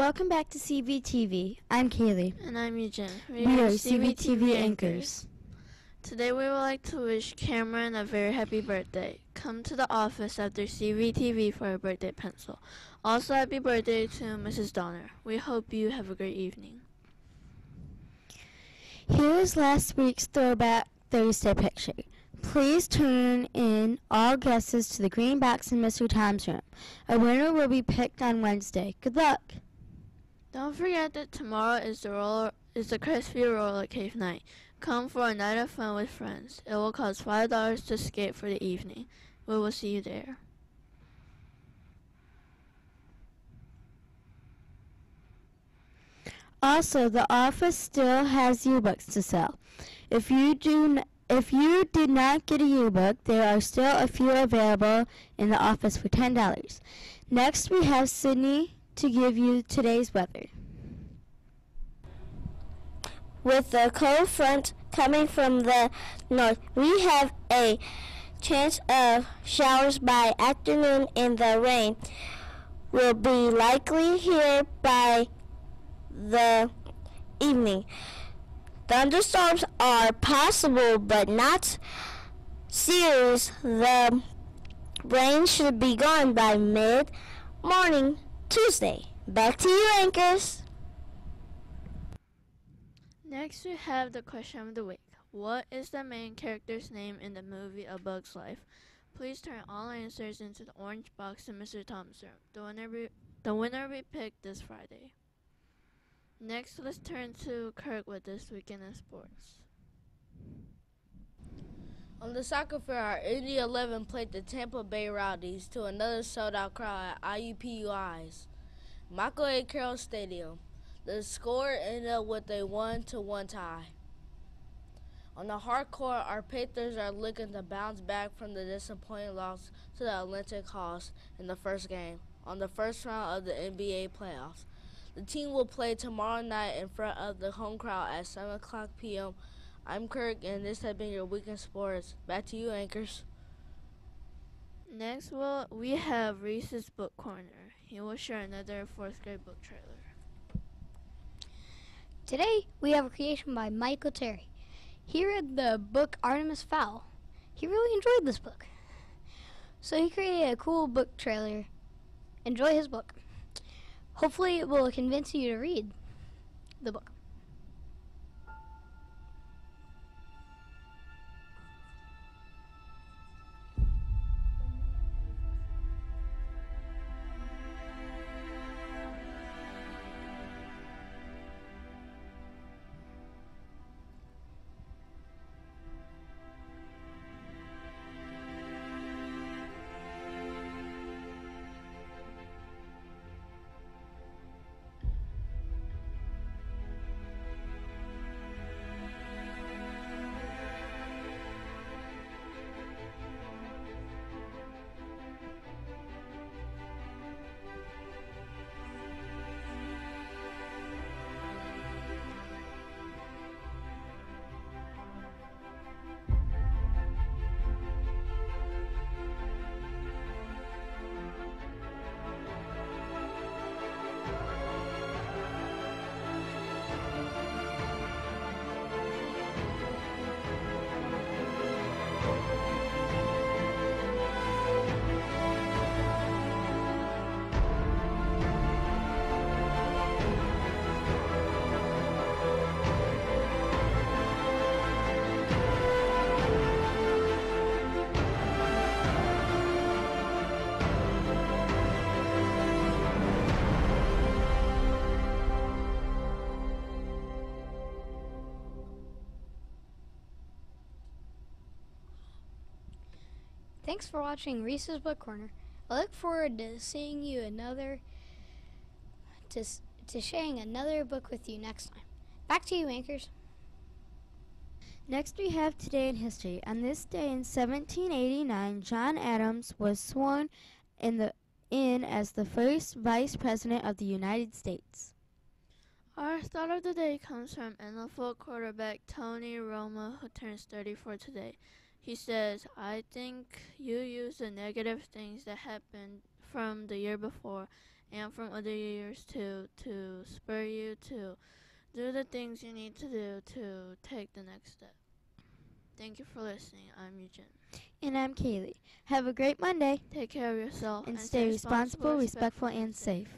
Welcome back to CVTV. I'm Kaylee. And I'm Eugene. We, we are CVTV anchors. Today we would like to wish Cameron a very happy birthday. Come to the office after CVTV for a birthday pencil. Also, happy birthday to Mrs. Donner. We hope you have a great evening. Here is last week's Throwback Thursday picture. Please turn in all guesses to the green box in Mr. Tom's room. A winner will be picked on Wednesday. Good luck. Don't forget that tomorrow is the roller is the Crestview Roller Cave night. Come for a night of fun with friends. It will cost five dollars to skate for the evening. We will see you there. Also, the office still has yearbooks to sell. If you do if you did not get a yearbook, there are still a few available in the office for $10. Next, we have Sydney to give you today's weather. With the cold front coming from the north, we have a chance of showers by afternoon and the rain will be likely here by the evening. Thunderstorms are possible but not serious. The rain should be gone by mid morning Tuesday. Back to you, anchors. Next, we have the question of the week. What is the main character's name in the movie A Bug's Life? Please turn all answers into the orange box in Mr. Room. The winner, be, the winner will be picked this Friday. Next, let's turn to Kirk with this weekend in sports. On the soccer field, our Indy 11 played the Tampa Bay Rowdies to another sold-out crowd at IUPUI's Michael A. Carroll Stadium. The score ended up with a 1-to-1 tie. On the hard court, our Panthers are looking to bounce back from the disappointing loss to the Atlanta Hawks in the first game on the first round of the NBA playoffs. The team will play tomorrow night in front of the home crowd at 7 o'clock p.m. I'm Kirk, and this has been your weekend sports. Back to you, anchors. Next, well, we have Reese's Book Corner. He will share another fourth grade book trailer. Today, we have a creation by Michael Terry. He read the book Artemis Fowl. He really enjoyed this book. So he created a cool book trailer. Enjoy his book. Hopefully, it will convince you to read the book. Thanks for watching Reese's Book Corner. I look forward to seeing you another to to sharing another book with you next time. Back to you, anchors. Next, we have Today in History. On this day in 1789, John Adams was sworn in, the, in as the first Vice President of the United States. Our thought of the day comes from NFL quarterback Tony Romo, who turns 34 today. He says, I think you use the negative things that happened from the year before and from other years to to spur you to do the things you need to do to take the next step. Thank you for listening. I'm Eugene. And I'm Kaylee. Have a great Monday Take care of yourself and stay responsible, respectful, and safe.